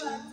Thank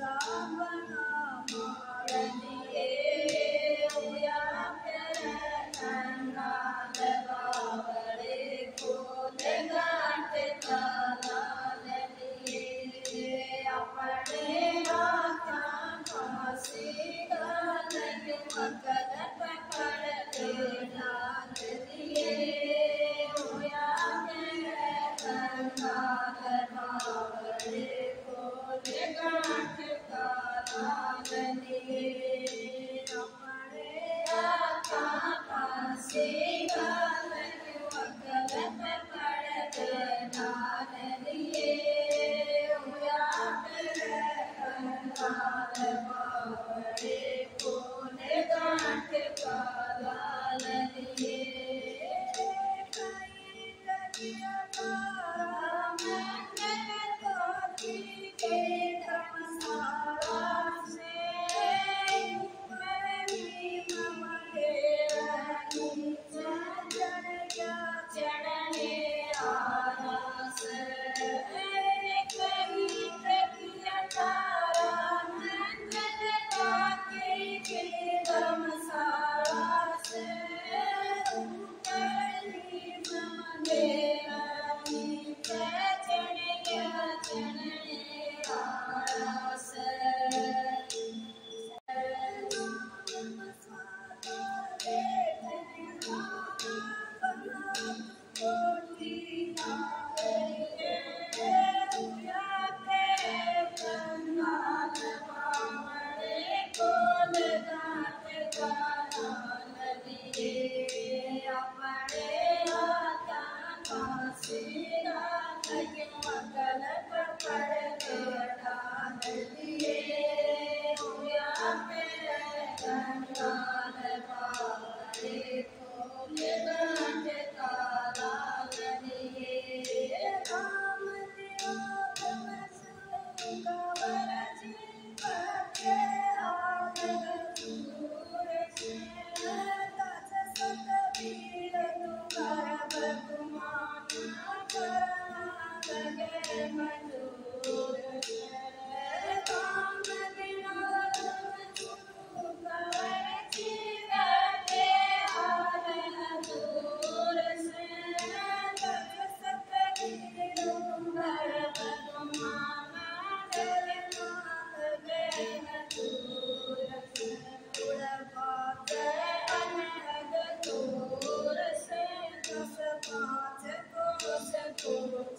you.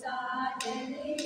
Sajan